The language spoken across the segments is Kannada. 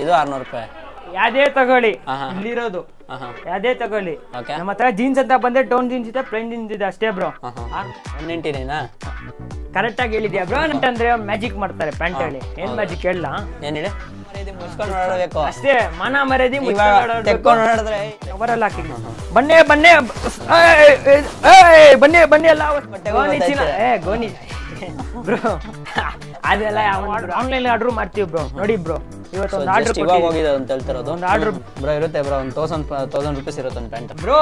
ಇದು ಆರ್ನೂರು ರೂಪಾಯಿ. ಯಾವ್ದೇ ತಗೊಳ್ಳಿ. ಇಲ್ಲಿರೋದು. ಯಾವ್ದೇ ತಗೊಳ್ಳಿ. ನಮ್ಮ ಹತ್ರ ಜೀನ್ಸ್ ಅಂತ ಬಂದ್ರೆ ಟೋನ್ ಜೀನ್ಸ್ ಇದೆ ಪ್ಲೇನ್ ಜೀನ್ಸ್ ಇದೆ ಅಷ್ಟೇ ಬ್ರೋ ಹಾಂ ಹಾಂ ಒನ್ ನೈಂಟಿ ನೈನಾ ಕರೆಕ್ಟ್ ಆಗಿ ಹೇಳಿದ್ಯಾ ಬ್ರೋ ಅಂತಂದ್ರೆ ಮ್ಯಾಜಿಕ್ ಮಾಡ್ತಾರೆ ಪ್ಯಾಂಟ್ ಹೇಳಿ ಏನ್ ಮ್ಯಾಜಿಕ್ ಹೇಳ ಏನ್ ಹೇಳಿ? ಅಷ್ಟೇ ಮನ ಮರ್ಯಾದಿ ಅವರೆಲ್ಲ ಹಾಕಿ ಬನ್ನಿ ಬನ್ನಿ. ಅಲ್ಲ ಗೋನಿ ಏಯ್, ಬನ್ನಿ ಬನ್ನಿ ಎಲ್ಲ. ಗೋಣಿ ಚೀಲ. ಏ ಗೋಣಿ. ಬ್ರೋ ಅದೆಲ್ಲ ಆನ್ಲೈನ್ ಆರ್ಡರ್ ಮಾಡ್ತೀವಿ ಬ್ರೋ ನೋಡಿ ಬ್ರೋ ಇವತ್ತೊಂದು ಆರ್ಡರ್ ಜಸ್ಟ್ ಇವಾಗ ಹೋಗಿದೆ ಅಂತ ಹೇಳ್ತಿರೋದು ಒಂದು ಆರ್ಡರ್ ಬ್ರೋ ಇರುತ್ತೆ ಬ್ರೋ ಒಂದು ತೌಸಂಡ್ ತೌಸಂಡ್ ರುಪೀಸ್ ಇರುತ್ತೆ ಒಂದು ಪ್ಯಾಂಟ್ ಬ್ರೋ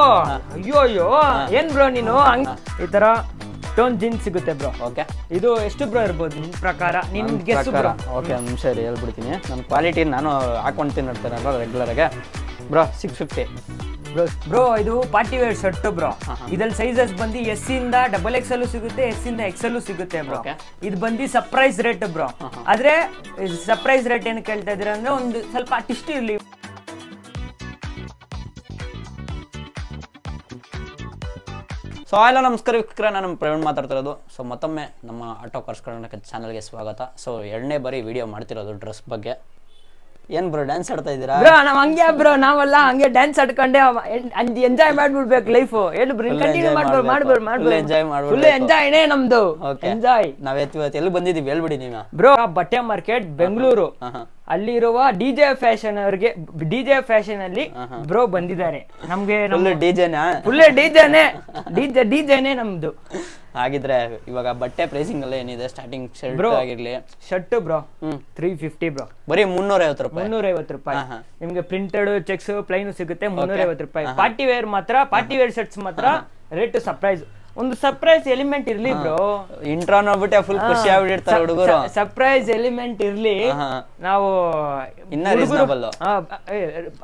ಅಯ್ಯೋ ಅಯ್ಯೋ ಏನ್ ಬ್ರೋ ನೀನು? ಹಂಗ್ ಈ ತರ ಟೋನ್ ಜೀನ್ಸ್ ಸಿಗುತ್ತೆ ಬ್ರೋ. ಓಕೆ ಇದು ಎಷ್ಟು ಬ್ರೋ ಇರ್ಬೋದು ನಿನ್ ಪ್ರಕಾರ? ನಿನ್ ಗೆಸ್ ಬ್ರೋ. ಓಕೆ ಒಂದು ನಿಮಿಷ ರೀ ಹೇಳ್ಬಿಡ್ತೀನಿ. ನನ್ನ ಕ್ವಾಲಿಟಿ ನಾನು ಹಾಕೊಂಡು ರೆಗ್ಯುಲರ್ ರೆಗ್ಯುಲರಾಗೆ ಬ್ರೋ ಸಿಕ್ಸ್ ಫಿಫ್ಟಿ ಬ್ರೋ ಇದು ಪಾರ್ಟಿ ವೇರ್ ಶರ್ಟ್ ಬ್ರೋ ಇದ್ರಲ್ಲಿ ಸೈಜಸ್ ಬಂದು ಎಸ್ ಇಂದ ಡಬಲ್ ಎಕ್ಸ್ ಅಲ್ಲೂ ಸಿಗುತ್ತೆ ಎಸ್ ಇಂದ ಎಕ್ಸ್ ಅಲ್ಲೂ ಸಿಗುತ್ತೆ ಬ್ರೋ ಇದು ಬಂದು ಸರ್ಪ್ರೈಸ್ ರೇಟ್ ಬ್ರೋ ಆದ್ರೆ ಸರ್ಪ್ರೈಸ್ ರೇಟ್ ಏನು ಕೇಳ್ತಾ ಇದೀರ ಅಂದ್ರೆ ಒಂದು ಸ್ವಲ್ಪ ಟಿಸ್ಟ್ ಇರ್ಲಿ. ಸೊ ಎಲ್ಲ ನಮಸ್ಕಾರ ವೀಕ್ಷಕರ. ನಾನು ಪ್ರವೀಣ್ ಮಾತಾಡ್ತಿರೋದು ಸೊ ಮತ್ತೊಮ್ಮೆ ನಮ್ಮ ಆಟೋ ಕರ್ಸ್ ಕರ್ನಾಟಕ ಚಾನಲ್ಗೆ ಸ್ವಾಗತ. ಸೊ ಎರಡನೇ ಬಾರಿ ವಿಡಿಯೋ ಮಾಡ್ತಿರೋದು ಡ್ರೆಸ್ ಬಗ್ಗೆ. ಏನು ಬ್ರೋ ಡ್ಯಾನ್ಸ್ ಆಡ್ತಾ ಇದೀರಾ ಬ್ರೋ ನಾವ್ ಹಂಗೆ ಬ್ರೋ ನಾವೆಲ್ಲ ಹಂಗೆ ಡ್ಯಾನ್ಸ್ ಆಡ್ಕೊಂಡೆ ಎಂಜಾಯ್ ಮಾಡ್ಬಿಡ್ಬೇಕು ಲೈಫ್ ಎಲ್ಲಿ ಬ್ರೋ ಕಂಟಿನ್ಯೂ ಮಾಡ್ಬೋದು ಮಾಡ್ಬೋದು. ಮಾಡ್ಬೋದು. ಎಂಜಾಯ್ ಮಾಡ್ಬೋದು. ಫುಲ್ ಎಂಜಾಯ್ನೇ ನಮ್ದು. ಎಂಜಾಯ್ ನಾವ್ ಇವತ್ತು ಎಲ್ಲಿ ಬಂದಿದ್ದೀವಿ? ಹೇಳ್ಬಿಡಿ ನೀವು ಬ್ರೋ ಬಟ್ಟೆ ಮಾರ್ಕೆಟ್ ಬೆಂಗಳೂರು ಅಲ್ಲಿರುವ ಡಿಜೆ ಫ್ಯಾಷನ್ ಅವ್ರಿಗೆ ಡಿಜೆ ಫ್ಯಾಷನ್ ಅಲ್ಲಿ ಬ್ರೋ ಬಂದಿದ್ದಾರೆ. ನಮ್ಗೆ ಫುಲ್ ಡಿ ಜೆನಾ ಫುಲ್ ಡಿಜೆನೆ ಡಿಜೆ ಡಿಜೆನೆ ನಮ್ದು. ಹಾಗಿದ್ರೆ ಇವಾಗ ಬಟ್ಟೆ ಪ್ರೈಸಿಂಗ್ ಎಲ್ಲ ಏನಿದೆ? ಸ್ಟಾರ್ಟಿಂಗ್ ಶರ್ಟ್ ಬ್ರೋ ಆಗಿರ್ಲಿ. Shirt bro three fifty bro ಬರೀ ಮುನ್ನೂರ ಐವತ್ತು ರೂಪಾಯಿ. ಮುನ್ನೂರ ಐವತ್ತು ರೂಪಾಯಿ. ನಿಮ್ಗೆ ಪ್ರಿಂಟೆಡ್ ಚೆಕ್ಸ್ ಪ್ಲೈನ್ ಸಿಗುತ್ತೆ ಮುನ್ನೂರ ಐವತ್ತು ರೂಪಾಯಿ. ಪಾರ್ಟಿ ವೇರ್ ಮಾತ್ರ ಪಾರ್ಟಿ ವೇರ್ ಶರ್ಟ್ಸ್ ಮಾತ್ರ ರೇಟ್ ಸರ್ಪ್ರೈಸ್ ಒಂದು ಸರ್ಪ್ರೈಸ್ ಎಲಿಮೆಂಟ್ ಇರ್ಲಿ ಬ್ರೋ ಇಂಟ್ರಾನ್ ಹೋಗ್ಬಿಟ್ಟೆ ಫುಲ್ ಖುಷಿ ಆಗ್ಬಿಟ್ಟಿರ್ತಾರೆ ಹುಡುಗರು. ಸರ್ಪ್ರೈಸ್ ಎಲಿಮೆಂಟ್ ಇರ್ಲಿ. ನಾವು ಇನ್ನ ರೀಸನಬಲ್.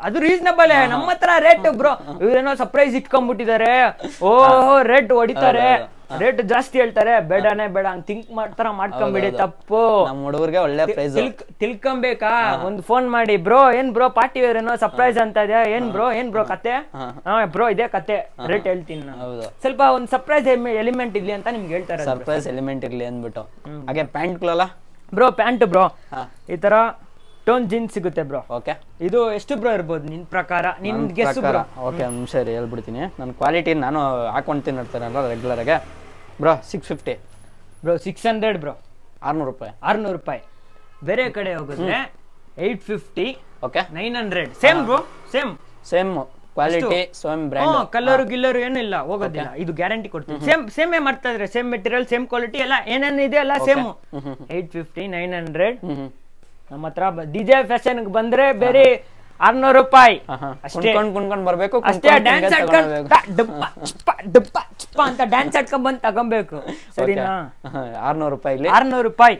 ಅದು ರೀಸನಬಲ್ ನಮ್ಮ ಹತ್ರ ರೇಟ್ ಬ್ರೋ ಇವ್ರೇನೋ ಸರ್ಪ್ರೈಸ್ ಇಟ್ಕೊಂಡ್ಬಿಟ್ಟಿದ್ದಾರೆ. ಓ ರೇಟ್ ಹೊಡಿತಾರೆ. ರೇಟ್ ಜಾಸ್ತಿ ಹೇಳ್ತಾರೆ ಬೇಡನೆ ಬೇಡ ಅಂತ ಥಿಂಕ್ ಮಾಡ್ತಾರ ಮಾಡ್ಕೊಂಬಿಡಿ ತಪ್ಪು. ನಮ್ಮ ಹುಡುಗರಿಗೆ ಒಳ್ಳೆ ಪ್ರೈಸ್ ತಿಳ್ಕ್ ತಿಳ್ಕೊಂಬೇಕಾ? ಒಂದ್ ಫೋನ್ ಮಾಡಿ ಬ್ರೋ ಏನ್ ಬ್ರೋ ಪಾರ್ಟಿ ವೇರ್ ಏನೋ ಸರ್ಪ್ರೈಸ್ ಅಂತ ಇದೆ ಏನ್ ಬ್ರೋ ಏನ್ ಬ್ರೋ ಕತೆ? ಬ್ರೋ ಇದೇ ಕತೆ. ರೇಟ್ ಹೇಳ್ತೀನಿ ನಾನು. ಹೌದು. ಸ್ವಲ್ಪ ಒಂದ್ ಸರ್ಪ್ರೈಸ್ ಎಲಿಮೆಂಟ್ ಇರ್ಲಿ ಅಂತ ನಿಮ್ಗೆ ಹೇಳ್ತಾರೆ ಸರ್ಪ್ರೈಸ್ ಎಲಿಮೆಂಟ್ ಇರ್ಲಿ ಅಂದ್ಬಿಟ್ಟು. ಹಾಗೆ ಪ್ಯಾಂಟ್ಗಳೆಲ್ಲ ಬ್ರೋ ಪ್ಯಾಂಟ್ ಬ್ರೋ. ಈ ತರ ಟೋನ್ ಜೀನ್ಸ್ ಸಿಗುತ್ತೆ ಬ್ರೋ. ಓಕೆ. ಇದು ಎಷ್ಟು ಬ್ರೋ ಇರ್ಬೋದು ನಿನ್ ಪ್ರಕಾರ? ನಿನ್ ಗೆಸ್ ಬ್ರೋ. ಓಕೆ ಸರಿ ಹೇಳ್ಬಿಡ್ತೀನಿ. ನನ್ನ ಕ್ವಾಲಿಟಿ ನಾನು ಹಾಕೊಂಡು regular ರೆಗ್ಯುಲರಾಗೆ bro six fifty bro six hundred bro. ಆರ್ನೂರು ರೂಪಾಯಿ. ಆರ್ನೂರು ರೂಪಾಯಿ. ಬೇರೆ ಕಡೆ ಹೋಗಿದ್ರೆ eight fifty okay nine hundred same bro same same quality same brand colour ಗಿಲ್ಲರ್ ಏನಿಲ್ಲ ಹೋಗೋದಿಲ್ಲ. ಇದು ಗ್ಯಾರಂಟಿ ಕೊಡ್ತೀನಿ. ಸೇಮ್ ಸೇಮೇ ಮಾಡ್ತಾ ಇದ್ರೆ ಸೇಮ್ ಮೆಟೀರಿಯಲ್ ಸೇಮ್ ಕ್ವಾಲಿಟಿ ಎಲ್ಲ ಏನೇನು ಇದೆ ಎಲ್ಲ same eight fifty nine hundred ನಮ್ಮ ಹತ್ರ ಡಿಜೆ ಫ್ಯಾಷನ್ಗೆ ಬಂದ್ರೆ ಬೇರೆ ಆರ್ನೂರು ರೂಪಾಯಿ. ಅಷ್ಟೇ. ಕುಣ್ಕೊಂಡು ಕುಣ್ಕೊಂಡು ಬರಬೇಕು ಅಷ್ಟೇ ಡ್ಯಾನ್ಸ್ ಅಂತ ಡ್ಯಾನ್ಸ್ ಆಡ್ಕೊಂಡ್ ಬಂದು ತಗೊಬೇಕು. ಸರಿನಾ? ಆರ್ನೂರು ರೂಪಾಯಿ ಆರ್ನೂರು ರೂಪಾಯಿ.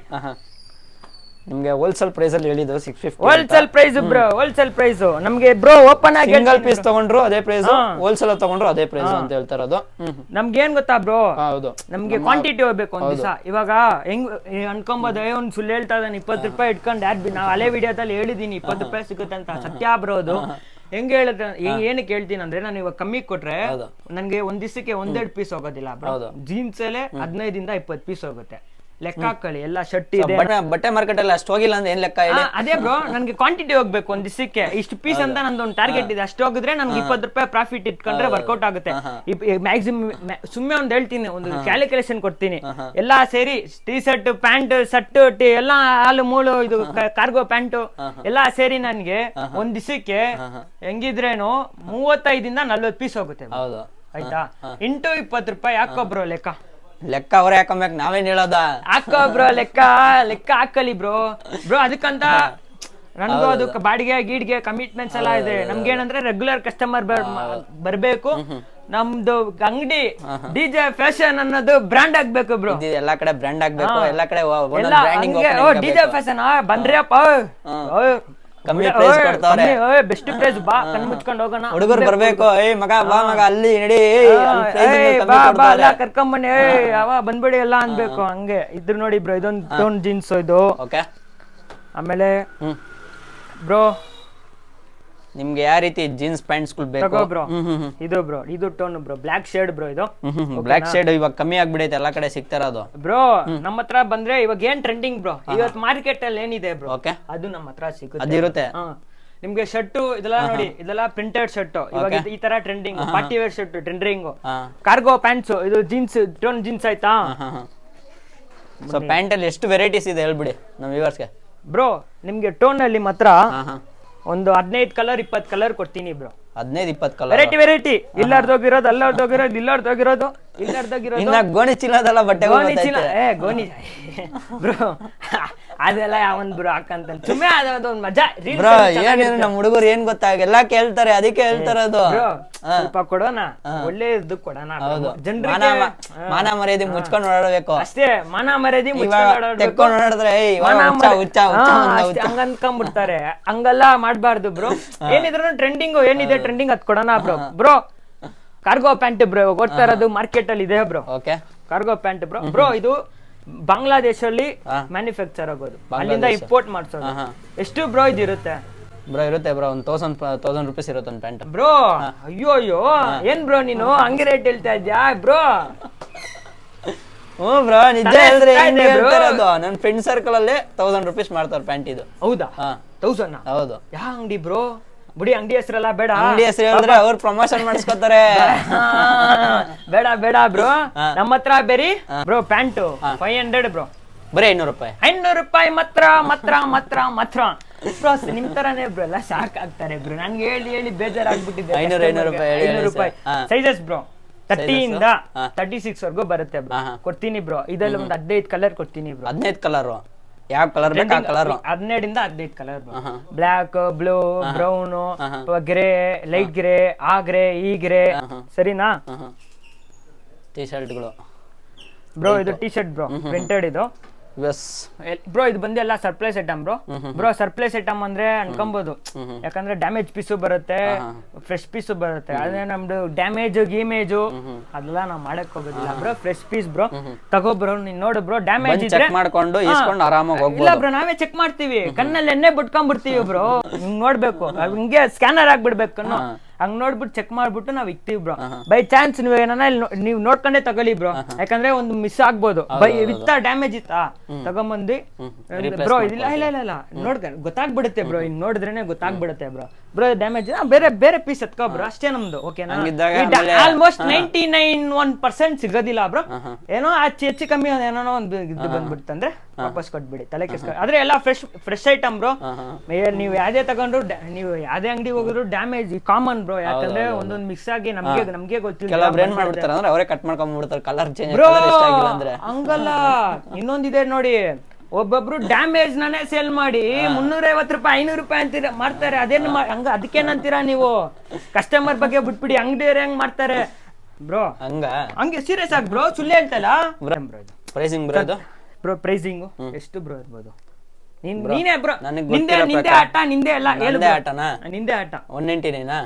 ನಿಮಗೆ ಹೋಲ್ಸೇಲ್ ಪ್ರೈಸಲ್ಲಿ ಹೇಳಿದ್ದು six fifty wholesale price bro wholesale price ನಮಗೆ ಬ್ರೋ ಓಪನ್ ಆಗಿ ಸಿಂಗಲ್ ಪೀಸ್ ತಗೊಂಡ್ರು ಅದೇ ಪ್ರೈಸ್. ಹೋಲ್ಸೇಲ್ ತಗೊಂಡ್ರು ಅದೇ ಪ್ರೈಸ್ ಅಂತ ಹೇಳ್ತಾ ಇರೋದು. ನಮ್ಗೆ ಏನ್ ಗೊತ್ತಾ ಬ್ರೋ ಹೌದು. ನಮ್ಗೆ ಕ್ವಾಂಟಿಟಿ ಹೋಗ್ಬೇಕು ಒಂದ್ ದಿವಸ. ಇವಾಗ ಹೆಂಗ್ ಅನ್ಕೊಂಬೋದು ಒಂದ್ ಸುಳ್ಳು ಹೇಳ್ತಾ ಇದ್ದಾನೆ ಇಪ್ಪತ್ತು ರೂಪಾಯಿ ಇಟ್ಕೊಂಡು ಯಾರ್ ಬಿ ನಾವು ಹಳೆ ವಿಡಿಯೋದಲ್ಲಿ ಹೇಳಿದೀನಿ ಇಪ್ಪತ್ತು ರೂಪಾಯಿ ಸಿಗುತ್ತೆ ಅಂತ. ಸತ್ಯ ಅದು. ಹೆಂಗ್ ಹೇಳುತ್ತೆ ಏನಕ್ಕೆ ಹೇಳ್ತೀನಿ ಅಂದ್ರೆ ನಾನು ಇವಾಗ ಕಮ್ಮಿ ಕೊಟ್ರೆ. ನನ್ಗೆ ಒಂದ್ ದಿವಸಕ್ಕೆ ಒಂದೆರಡು ಪೀಸ್ ಹೋಗೋದಿಲ್ಲ ಬ್ರೋ. ಜೀನ್ಸ್ ಅಲ್ಲೇ ಹದಿನೈದಿಂದ ಇಪ್ಪತ್ತು ಪೀಸ್ ಹೋಗುತ್ತೆ. ಲೆಕ್ಕ ಹಾಕೊಳ್ಳಿ ಎಲ್ಲ ಶರ್ಟ್ ಇದೆ. ಬಟ್ಟೆ ಮಾರ್ಕೆಟ್ ಅಲ್ಲಿ ಅಷ್ಟು ಹೋಗಿಲ್ಲ ಅಂದ್ರೆ ಏನ್ ಲೆಕ್ಕ ಅದೇ ಬ್ರೋ ನನ್ಗೆ ಕ್ವಾಂಟಿಟಿ ಹೋಗ್ಬೇಕು ಒಂದ್ ದಿಸಕ್ಕೆ. ಇಷ್ಟು ಪೀಸ್ ಅಂತ ನಂದು ಒಂದು ಟಾರ್ಗೆಟ್ ಇದೆ. ಅಷ್ಟು ಹೋಗಿದ್ರೆ ನನ್ಗೆ ಇಪ್ಪತ್ತು ರೂಪಾಯಿ ಪ್ರಾಫಿಟ್ ಇಟ್ಕೊಂಡ್ರೆ ವರ್ಕೌಟ್ ಆಗುತ್ತೆ. ಮ್ಯಾಕ್ಸಿಮಮ್ ಸುಮ್ಮನೆ ಒಂದ್ ಹೇಳ್ತೀನಿ ಒಂದು ಕ್ಯಾಲ್ಕುಲೇಷನ್ ಕೊಡ್ತೀನಿ. ಎಲ್ಲಾ ಸೇರಿ ಟಿ ಶರ್ಟ್ ಪ್ಯಾಂಟ್ ಶರ್ಟ್ ಎಲ್ಲ ಹಾಲು ಮೂಳು ಇದು ಕಾರ್ಗೋ ಪ್ಯಾಂಟ್ ಎಲ್ಲಾ ಸೇರಿ ನನ್ಗೆ ಒಂದ್ ದಿಸಕ್ಕೆ ಹೆಂಗಿದ್ರೇನು ಮೂವತ್ತೈದಿಂದ ನಲ್ವತ್ತು ಪೀಸ್ ಹೋಗುತ್ತೆ ಆಯ್ತಾ? ಇಂಟು ಇಪ್ಪತ್ತು ರೂಪಾಯಿ ಯಾಕೋ ಬ್ರೋ ಲೆಕ್ಕ. ಲೆಕ್ಕ ಅವ್ರ ಹಾಕೊಂಬೇಕು ನಾವೇನ್ ಹೇಳೋದ? ಹಾಕೋ ಬ್ರೋ ಲೆಕ್ಕ ಲೆಕ್ಕ ಹಾಕಲಿ ಬ್ರೋ. ಬ್ರೋ ಅದಕ್ಕಂತ ನನಗೂ ಅದಕ್ಕೆ ಬಾಡಿಗೆ ಗೀಡ್ಗೆ ಕಮಿಟ್ಮೆಂಟ್ಸ್ ಎಲ್ಲ ಇದೆ. ನಮ್ಗೆ ಏನಂದ್ರೆ ರೆಗ್ಯುಲರ್ ಕಸ್ಟಮರ್ ಬರ್ಬೇಕು. ನಮ್ದು ಅಂಗಡಿ ಡಿಜೆ ಫ್ಯಾಷನ್ ಅನ್ನೋದು ಬ್ರ್ಯಾಂಡ್ ಆಗ್ಬೇಕು ಬ್ರೋ. ಎಲ್ಲಾ ಕಡೆ ಬ್ರ್ಯಾಂಡ್ ಆಗ್ಬೇಕು. ಎಲ್ಲಾ ಕಡೆ ಡಿಜೆ ಫ್ಯಾಷನ್ ಬಂದ್ರಿಯಪ್ಪ ಕಮ್ಮಿ price ಕೊಡ್ತಾವ್ರೆ. ಬೆಸ್ಟ್ ಪ್ರೈಸ್ ಬಾ ಕಣ್ ಮುಚ್ಕೊಂಡು ಹೋಗೋಣ. ಹುಡುಗರು ಬರ್ಬೇಕು. ಏ ಮಗ ಬಾ ಮಗ ಅಲ್ಲಿ ನಡಿ ಬಾ ಬಾ ಎಲ್ಲ ಅವ ಬಂದ್ಬಿಡಿ ಎಲ್ಲ ಅನ್ಬೇಕು. ಹಂಗೆ ಇದ್ರ ನೋಡಿ ಬ್ರೋ ಇದೊಂದು ಟೋನ್ ಜೀನ್ಸ್ ಇದು. ಓಕೆ. ಆಮೇಲೆ ಬ್ರೋ ನಿಮ್ಗೆ ಯಾವ ರೀತಿ ಜೀನ್ಸ್ ಪ್ಯಾಂಟ್ಸ್ಗಳು ಬೇಕು? ಬ್ರೋ ಇದು ಬ್ರೋ ಇದು tone bro black shade bro ಇದು. ಬ್ಲಾಕ್ ಶೇಡ್ ಇವಾಗ ಕಮ್ಮಿ ಆಗ್ಬಿಡೈತೆ ಎಲ್ಲಾ ಕಡೆ ಸಿಗ್ತಾರ ಅದು ಬ್ರೋ ನಮ್ಮ ಹತ್ರ ಬಂದ್ರೆ ಇವಾಗ ಏನ್ ಟ್ರೆಂಡಿಂಗ್ ಬ್ರೋ ಇವತ್ತು ಮಾರ್ಕೆಟ್ ಅಲ್ಲಿ ಏನಿದೆ ಬ್ರೋ ಓಕೆ ಅದು ನಮ್ಮ ಹತ್ರ ಸಿಗುತ್ತೆ. ಅದಿರುತ್ತೆ. ನಿಮ್ಗೆ ಶರ್ಟ್ ಇದೆಲ್ಲ ನೋಡಿ ಇದೆಲ್ಲ ಪ್ರಿಂಟೆಡ್ ಶರ್ಟ್ ಇವಾಗ ಈ ತರ trending party wear shirt trending cargo pants ಇದು ಜೀನ್ಸ್ ಟೋನ್ ಜೀನ್ಸ್ ಆಯ್ತಾ? ಸೊ ಪ್ಯಾಂಟ್ ಅಲ್ಲಿ ಎಷ್ಟು ವೆರೈಟೀಸ್ ಇದೆ ಹೇಳ್ಬಿಡಿ ನಮ್ಮ ವ್ಯೂವರ್ಸ್ಗೆ ಬ್ರೋ ನಿಮ್ಗೆ ಟೋನ್ ಅಲ್ಲಿ ಮಾತ್ರ ಒಂದು ಹದಿನೈದು ಕಲರ್ ಇಪ್ಪತ್ತು ಕಲರ್ ಕೊಡ್ತೀನಿ ಬ್ರೋ ಹದಿನೈದು ಇಪ್ಪತ್ತು ಕಲರ್ ವೆರೈಟಿ ವೆರೈಟಿ ಇಲ್ಲಾರ್ದೋಗಿರೋದು ಅಲ್ಲಾರ್ದೋಗಿರೋದು ಇಲ್ಲಾರ್ದೋಗಿರೋದು ಇಲ್ಲಾರ್ದೋಗಿರೋದು ಇನ್ನ ಗೋಣಿ ಚೀಲದಲ್ಲ ಬಟ್ಟೆ ಗೋಣಿ ಚೀಲ ಏ ಗೋಣಿ ಬ್ರೋ ಅದೆಲ್ಲ ಯಾವನ್ ಬ್ರೋ ಹಾಕಂತ ಸುಮ್ಮನೆ ಅದೊಂದು ಮಜಾ. ಬ್ರೋ ಏನೇನು ನಮ್ಮ ಹುಡುಗರು ಏನ್ ಗೊತ್ತಾ ಎಲ್ಲಾ ಕೇಳ್ತಾರೆ ಅದಕ್ಕೆ ಹೇಳ್ತಾರದು. ಸ್ವಲ್ಪ ಕೊಡೋಣ. ಒಳ್ಳೇದು ಕೊಡೋಣ ಹೌದು. ಜನರಿಗೆ ಮಾನ ಮರ್ಯಾದೆ ಮುಚ್ಕೊಂಡು ಓಡಾಡಬೇಕು. ಅಷ್ಟೇ ಮಾನ ಮರ್ಯಾದೆ ತೆಕ್ಕೊಂಡು ಓಡಾಡಿದ್ರೆ. ಹಂಗ ಅನ್ಕೊಂಡ್ಬಿಡ್ತಾರೆ ಹಂಗೆಲ್ಲ ಮಾಡ್ಬಾರ್ದು ಬ್ರೋ. ಏನಿದ್ರು ಟ್ರೆಂಡಿಂಗ್ ಏನಿದೆ ಟ್ರೆಂಡಿಂಗ್ ಅದ್ ಕೊಡೋಣ bro. Bro cargo pant bro ಓಡ್ತಾ ಇರೋದು ಮಾರ್ಕೆಟ್ ಅಲ್ಲಿ ಇದೆ bro. Okay cargo pant bro. Bro ಇದು ಬಾಂಗ್ಲಾದೇಶಲ್ಲಿ. ಮ್ಯಾನುಫ್ಯಾಕ್ಚರ್ ಆಗೋದು. ಅಲ್ಲಿಂದ ಇಂಪೋರ್ಟ್ ಮಾಡ್ಸೋದು. ಎಷ್ಟು ಬ್ರೋ ಇದಿರುತ್ತೆ? ಬ್ರೋ ಇರುತ್ತೆ ಬ್ರೋ ಒಂದು ತೌಸಂಡ್ ತೌಸಂಡ್ ರುಪೀಸ್ ಇರುತ್ತೆ ಒಂದು ಪ್ಯಾಂಟ್ ಬ್ರೋ ಅಯ್ಯೋ ಅಯ್ಯೋ ಏನ್ ಬ್ರೋ ನೀನು? ಹಂಗೆ ರೇಟ್ ಹೇಳ್ತಾ ಇದ್ಯಾ? ಬ್ರೋ. ಹ್ಞೂ ಬ್ರೋ ನಿಜ ಹೇಳಿದ್ರೆ ನನ್ನ ಫ್ರೆಂಡ್ ಸರ್ಕಲ್ ಅಲ್ಲೇ ತೌಸಂಡ್ ರುಪೀಸ್ ಮಾಡ್ತಾರೆ ಪ್ಯಾಂಟ್ ಇದು. ಹೌದಾ? ಹಾ. ತೌಸಂಡ್ ಹೌದು. ಯಾವ ಅಂಗಡಿ ಬ್ರೋ? ಬಿಡಿ ಅಂಗಡಿ ಹೆಸರಲ್ಲ ಬೇಡ. ಅಂಗಡಿ ಹೆಸರು ಹೇಳಿದ್ರೆ ಅವ್ರು ಪ್ರಮೋಷನ್ ಮಾಡಿಸ್ಕೊತಾರೆ. ಬೇಡ ಬೇಡ ಬ್ರೋ. ನಮ್ಮ ಹತ್ರ ಬೇರಿ. Bro pant. Five hundred bro. ಬರೀ ಐನೂರು ರೂಪಾಯಿ. ಐನೂರು ರೂಪಾಯಿ ಮಾತ್ರ ಮಾತ್ರ ಮಾತ್ರ ಮಾತ್ರ. ಬ್ರೋ ನಿಮ್ ತರನೇ ಬ್ರೋ ಎಲ್ಲ ಶಾಕ್ ಆಗ್ತಾರೆ ಬ್ರೋ. ನನ್ಗೆ ಹೇಳಿ ಹೇಳಿ ಬೇಜಾರಾಗ್ಬಿಟ್ಟಿದೆ. ಐನೂರು, ಐನೂರು ರೂಪಾಯಿ ಐನೂರು ರೂಪಾಯಿ. ಸೈಜಸ್ ಬ್ರೋ ತರ್ಟಿಯಿಂದ. ತರ್ಟಿ ಸಿಕ್ಸ್ ವರ್ಗೂ ಬರುತ್ತೆ ಬ್ರೋ. ಕೊಡ್ತೀನಿ ಬ್ರೋ. ಇದ್ರಲ್ಲಿ ಒಂದು ಹದಿನೈದು ಕಲರ್ ಕೊಡ್ತೀನಿ ಬ್ರೋ. ಹದಿನೈದು ಕಲರು ಯಾವ ಕಲರ್ ಬೇಕು ಆ ಕಲರ್ ಹದಿನೈದಿಂದ ಹದಿನೈದು colour black blue brown grey light grey ಆ ಗ್ರೇ ಈ ಗ್ರೇ ಸರಿನಾ? ಟೀ ಶರ್ಟ್ಗಳು ಬ್ರೋ ಇದು ಟಿ ಶರ್ಟ್ ಬ್ರೋ ಪ್ರಿಂಟೆಡ್ ಇದು. ಎಸ್ ಬ್ರೋ ಇದು ಬಂದೆಲ್ಲ surplus item bro bro surplus item ಅಂದ್ರೆ ಅನ್ಕೊಂಬೋದು. ಯಾಕಂದ್ರೆ ಡ್ಯಾಮೇಜ್ ಪೀಸು ಬರುತ್ತೆ ಫ್ರೆಶ್ ಪೀಸು ಬರುತ್ತೆ. ಅದೇ ನಮ್ದು ಡ್ಯಾಮೇಜ್ ಗೀಮೇಜು ಅದೆಲ್ಲ ನಾವು ಮಾಡಕ್ ಹೋಗೋದಿಲ್ಲ ಬ್ರೋ ಫ್ರೆಶ್ ಪೀಸ್ ಬ್ರೋ ತಗೋ ಬ್ರೋ ನೀನ್ ನೋಡು ಬ್ರೋ ಡ್ಯಾಮೇಜ್ ಇದ್ರೆ ಮಾಡ್ಕೊಂಡು ಇಸ್ಕೊಂಡು ಆರಾಮಾಗಿ ಇಲ್ಲ ಬ್ರೋ ನಾವೇ ಚೆಕ್ ಮಾಡ್ತೀವಿ. ಕಣ್ಣಲ್ಲಿ ಎಣ್ಣೆ ಬಿಟ್ಕೊಂಡ್ಬಿಡ್ತೀವಿ ಬ್ರೋ ಹಿಂಗ್ ನೋಡ್ಬೇಕು. ಹಿಂಗೆ ಸ್ಕ್ಯಾನರ್ ಆಗ್ಬಿಡ್ಬೇಕು ಕಣ್ಣು. ಹಂಗ್ ನೋಡ್ಬಿಟ್ಟು ಚೆಕ್ ಮಾಡ್ಬಿಟ್ಟು ನಾವ್ ಇಕ್ತೀವಿ ಬ್ರೋ ಬೈ ಚಾನ್ಸ್ ನೀವು ಏನಾನ ನೀವು ನೋಡ್ಕೊಂಡೇ ತಗೊಳ್ಳಿ ಬ್ರೋ ಯಾಕಂದ್ರೆ ಒಂದು ಮಿಸ್ ಆಗ್ಬೋದು. ಬೈ ಇತ್ತ ಡ್ಯಾಮೇಜ್ ಇತ್ತಾ? ತಗೊಂಬಂದಿ. ಬ್ರೋ ಇಲ್ಲ ಇಲ್ಲ ಇಲ್ಲ. ಇಲ್ಲ ನೋಡ್ಕ ಗೊತ್ತಾಗ್ಬಿಡುತ್ತೆ ಬ್ರೋ ಇನ್ ನೋಡಿದ್ರೇನೆ ಗೊತ್ತಾಗ್ಬಿಡುತ್ತೆ ಬ್ರೋ ಬ್ರೋ ಡ್ಯಾಮೇಜ್ ಬೇರೆ ಬೇರೆ ಪೀಸ್ ಎತ್ಕೋ ಬ್ರೋ ಅಷ್ಟೇ ನಮ್ದು ಓಕೆನಾ almost ninety nine one percent ಸಿಗೋದಿಲ್ಲ ಬ್ರೋ ಏನೋ ಹೆಚ್ಚು ಕಮ್ಮಿ ಒಂದ್ ಏನೋ ಒಂದು ಇದು ಬಂದ್ಬಿಡ್ತಂದ್ರೆ. ವಾಪಸ್ ಕೊಟ್ಬಿಡಿ ತಲೆ ಕೆಸ್ಕೊಂಡು ಆದ್ರೆ ಎಲ್ಲ ಫ್ರೆಶ್ ಫ್ರೆಶ್ ಐಟಮ್ ಬ್ರೋ ನೀವು ಯಾವ್ದೇ ತಗೊಂಡ್ರು ನೀವು ಯಾವ್ದೇ ಅಂಗಡಿ ಹೋಗಿದ್ರು ಡ್ಯಾಮೇಜ್ ಕಾಮನ್ ಬ್ರೋ ಯಾಕಂದ್ರೆ ಒಂದೊಂದು ಮಿಕ್ಸ್ ಆಗಿ ನಮ್ಗೆ ನಮ್ಗೆ ಗೊತ್ತಿಲ್ಲ ಏನ್ ಮಾಡ್ಬಿಡ್ತಾರೆ ಅಂದ್ರೆ ಅವರೇ cut colour change bro colour ಆಗಿಲ್ಲ ಅಂದ್ರೆ. ಹಂಗಲ್ಲ. ಇನ್ನೊಂದಿದೆ ನೋಡಿ. ಒಬ್ಬೊಬ್ರು ಡ್ಯಾಮೇಜ್ ನಾನೇ ಸೇಲ್ ಮಾಡಿ ಮುನ್ನೂರ ಐವತ್ತು ರೂಪಾಯಿ ಐನೂರು ರೂಪಾಯಿ ಅಂತೀರ ಮಾಡ್ತಾರೆ. ಅದೇನು ಹಂಗ ಅದಕ್ಕೇನಂತೀರಾ ನೀವು? ಕಸ್ಟಮರ್ ಬಗ್ಗೆ ಬಿಟ್ಬಿಡಿ ಅಂಗಡಿಯವ್ರು ಹೆಂಗ್ ಮಾಡ್ತಾರೆ? ಬ್ರೋ ಹಂಗ. ಹಂಗೆ ಸೀರಿಯಸ್ ಆಗಿ ಬ್ರೋ ಸುಳ್ಳು ಹೇಳ್ತಲ್ಲ ಪ್ರೈಸಿಂಗ್ ಬ್ರೋ ಬ್ರೋ ಪ್ರೈಸಿಂಗು ಎಷ್ಟು ಬ್ರೋ ಇರ್ಬೋದು? ನೀನ್ ಬ್ರೋ ನಿಂದೆ ನಿಂದೆ. ಆಟ ನಿಂದೆ ಹೇಳು ನಂದೇ ಆಟನಾ? ನಿಂದೆ ಆಟ. ಒನ್ ನೈಂಟಿನೇನಾ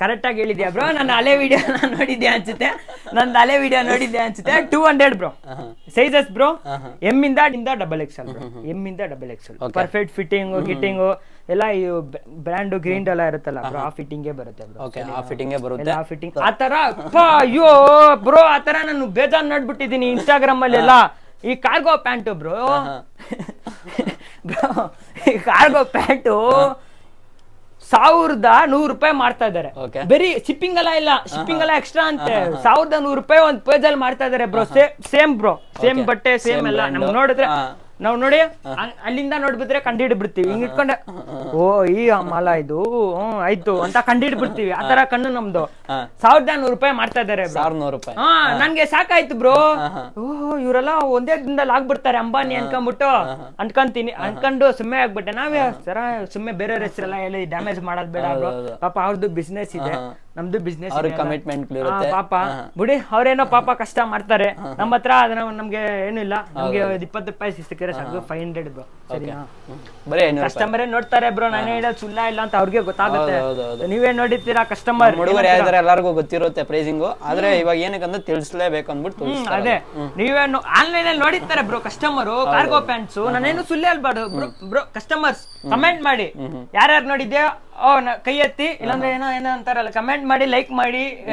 ಕರೆಕ್ಟ್ ಆಗಿ ಹೇಳಿದ್ಯಾ ಬ್ರೋ ನನ್ನ ಹಳೆ ವಿಡಿಯೋ ನೋಡಿದ್ಯಾ ಅನ್ಸುತ್ತೆ? ನಂದು ಹಳೆ ವಿಡಿಯೋ ನೋಡಿದ್ಯಾ ಅನ್ಸುತ್ತೆ? Two hundred bro sizes bro M ಇಂದ ಇಂದ ಡಬಲ್ ಎಕ್ಸೆಲ್ ಬ್ರೋ ಎಂ ಇಂದ double X Okay. Perfect fitting ಗಿಟ್ಟಿಂಗು ಎಲ್ಲ ಈ ಬ್ರ್ಯಾಂಡ್ ಗ್ರೀನ್ ಎಲ್ಲ ಇರುತ್ತಲ್ಲ ಬ್ರೋ ಆ ಫಿಟ್ಟಿಂಗ್ ಬರುತ್ತೆ ಬ್ರೋ ಓಕೆ ಆ ಫಿಟ್ಟಿಂಗೇ ಬರುತ್ತೆ. ಆ ಫಿಟ್ಟಿಂಗ್ ಆ ತರ ಅಯ್ಯೋ ಬ್ರೋ ಆ ತರ ನಾನು ಬೇಜಾರ್ ನೋಡ್ಬಿಟ್ಟಿದೀನಿ ಇನ್ಸ್ಟಾಗ್ರಾಮ್ ಅಲ್ಲಿ ಎಲ್ಲ ಈ ಕಾರ್ಗೋ ಪ್ಯಾಂಟ್ ಬ್ರೋ. ಬ್ರೋ ಈ ಕಾರ್ಗೋ ಪ್ಯಾಂಟು ಸಾವಿರದ ನೂರು ರೂಪಾಯಿ ಮಾಡ್ತಾ ಇದಾರೆ. ಬರೀ ಶಿಪ್ಪಿಂಗ್ ಎಲ್ಲ ಇಲ್ಲ ಶಿಪ್ಪಿಂಗ್ ಎಲ್ಲ ಎಕ್ಸ್ಟ್ರಾ ಅಂತೆ. ಸಾವಿರದ ನೂರು ರೂಪಾಯಿ ಒಂದ್ ಪೇಜ್ ಅಲ್ಲಿ ಮಾಡ್ತಾ ಇದಾರೆ ಬ್ರೋ. Same bro. ಸೇಮ್ ಬಟ್ಟೆ ಸೇಮ್ ಎಲ್ಲ. ನಮ್ಗೆ ನೋಡಿದ್ರೆ. ನಾವ್ ನೋಡಿ ಅಲ್ಲಿಂದ ನೋಡ್ಬಿದ್ರೆ ಕಂಡಿಡ್ ಬಿಡ್ತೀವಿ ಹಿಂಗ್ ಇಟ್ಕೊಂಡೆ ಓ ಈ ಮಲ ಇದು ಹ್ಮ್ ಆಯ್ತು ಅಂತ ಕಂಡಿಡ್ ಬಿಡ್ತೀವಿ ಆತರ ತರ ಕಣ್ಣು ನಮ್ದು. ಸಾವಿರದ ನೂರು ರೂಪಾಯಿ ಮಾಡ್ತಾ ಇದಾರೆ ಹಾ ನನ್ಗೆ ಸಾಕಾಯ್ತು ಬ್ರೋ. ಓ ಇವರೆಲ್ಲ ಒಂದೇ ದಿನದಲ್ಲಿ ಆಗ್ಬಿಡ್ತಾರೆ ಅಂಬಾನಿ ಅನ್ಕೊಂಡ್ಬಿಟ್ಟು. ಅನ್ಕೊಂತೀನಿ. ಅನ್ಕೊಂಡು ಸುಮ್ಮನೆ ಆಗ್ಬಿಟ್ಟೆ. ನಾವೇ ಸರ ಸುಮ್ಮನೆ ಬೇರೆ ಹೆಸರೆಲ್ಲ ಹೇಳಿ ಡ್ಯಾಮೇಜ್ ಮಾಡೋದ್ ಬೇಡ ಪಾಪ ಅವ್ರದ್ದು ಬಿಸ್ನೆಸ್ ಇದೆ. ನಮ್ದು ಬಿಸ್ನೆಸ್ ಕಮಿಟ್ಮೆಂಟ್. ಪಾಪ. ಬಿಡಿ ಅವ್ರೇನೋ ಪಾಪ ಕಷ್ಟ ಮಾಡ್ತಾರೆ. ನಮ್ಮ ಹತ್ರ ಅದನ್ನ ನಮ್ಗೆ ಏನಿಲ್ಲ ನಮ್ಗೆ ಇಪ್ಪತ್ತು ರೂಪಾಯಿ ಸಿಕ್ಕಿದ್ರೆ ಸಾಕು ಫೈವ್ ಹಂಡ್ರೆಡ್ ಬ್ರೋ ಸರಿನಾ ಕಸ್ಟಮರ್ ನೋಡ್ತಾರೆ ಬ್ರೋ ನಾನು ಹೇಳೋದು ಸುಳ್ಳ ಇಲ್ಲ ಅಂತ ಅವ್ರಿಗೆ ಗೊತ್ತಾಗುತ್ತೆ. ನೀವೇ ನೋಡಿರ್ತೀರಾ ಕಸ್ಟಮರ್ ಹುಡುಗರು ಯಾವ್ದಾರ ಎಲ್ಲರಿಗೂ ಗೊತ್ತಿರುತ್ತೆ ಪ್ರೈಸಿಂಗ್ ಆದ್ರೆ ಇವಾಗ ಏನಕ್ಕಂದ್ರೆ ತಿಳಿಸ್ಲೇಬೇಕು ಅಂದ್ಬಿಟ್ಟು ಅದೇ. ನೀವೇ ಆನ್ಲೈನ್ ಅಲ್ಲಿ ನೋಡಿರ್ತಾರೆ ಬ್ರೋ ಕಸ್ಟಮರ್ ಕಾರ್ಗೋ ಪ್ಯಾಂಟ್ಸ್ ನಾನೇನು ಸುಳ್ಳೇ ಅಲ್ಬಾರ್ದು ಬ್ರೋ ಬ್ರೋ ಕಸ್ಟಮರ್ಸ್ ಕಮೆಂಟ್ ಮಾಡಿ. ಯಾರ್ಯಾರು ನೋಡಿದ್ಯಾ ಓ ನ- ಕೈ ಎತ್ತಿ ಇಲ್ಲಾಂದ್ರೆ ಏನೋ ಏನೋ ಅಂತಾರಲ್ಲ ಕಮೆಂಟ್ ಮಾಡಿ ಲೈಕ್ ಮಾಡಿ.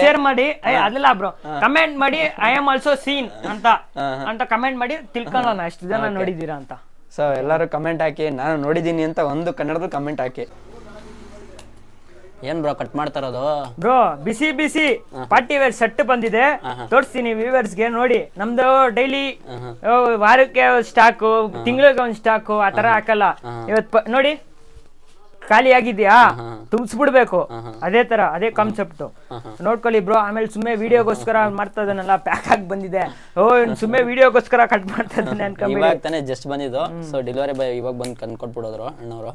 ಶೇರ್ ಮಾಡಿ. ಅದೆಲ್ಲ ಬ್ರೋ ಕಮೆಂಟ್ ಮಾಡಿ ಐ ಆಮ್ ಆಲ್ಸೋ ಸೀನ್ ಅಂತ. ಅಂತ ಕಮೆಂಟ್ ಮಾಡಿ ತಿಳ್ಕೊಳ್ಳೋಣ ಎಷ್ಟು ಜನ ನೋಡಿದೀರಾ ಅಂತ. ಸೊ ಎಲ್ಲರೂ ಕಮೆಂಟ್ ಹಾಕಿ ನಾನು ನೋಡಿದ್ದೀನಿ ಅಂತ ಒಂದು ಕನ್ನಡದ ಕಮೆಂಟ್ ಹಾಕಿ. ಏನ್ ಬ್ರೋ ಕಟ್ ಮಾಡ್ತಾರದು ಬ್ರೋ ಬಿಸಿ ಬಿಸಿ. ಪಾರ್ಟಿ ವೇರ್ ಸೆಟ್ ಬಂದಿದೆ. ತೋರಿಸ್ತೀನಿ ವ್ಯೂವರ್ಸ್ಗೆ ನೋಡಿ. ನಮ್ದು ಡೈಲಿ ವಾರಕ್ಕೆ ಸ್ಟಾಕು ತಿಂಗಳಿಗೆ ಒಂದ್ ಸ್ಟಾಕು ಆ ತರ ಹಾಕಲ್ಲ. ಇವತ್ ಪ- ನೋಡಿ. ಖಾಲಿ ಆಗಿದ್ಯಾ ತುಂಬಿಸ್ಬಿಡ್ಬೇಕು. ಅದೇ ತರ ಅದೇ ಕಾನ್ಸೆಪ್ಟ್ ನೋಡ್ಕೊಳ್ಳಿ ಬ್ರೋ ಆಮೇಲೆ ಸುಮ್ಮನೆ ವಿಡಿಯೋಗೋಸ್ಕರ ಮಾಡ್ತಾ ಇದ್ದಾನಲ್ಲ ಪ್ಯಾಕ್ ಆಗಿ ಬಂದಿದೆ. ಓ ಸುಮ್ಮನೆ ವಿಡಿಯೋಗೋಸ್ಕರ ಕಟ್ ಮಾಡ್ತಾ ಇದ್ದಾನೆ ಅನ್ಕೊಂಬಿಡಿ. ಇವಾಗ ತಾನೇ ಜಸ್ಟ್ ಬಂದಿದ್ದು. ಸೊ ಡೆಲಿವರಿ ಬಾಯ್ ಇವಾಗ ಬಂದು ಕಂಡು ಕೊಟ್ಬಿಡೋದ್ರು ಅಣ್ಣವರು.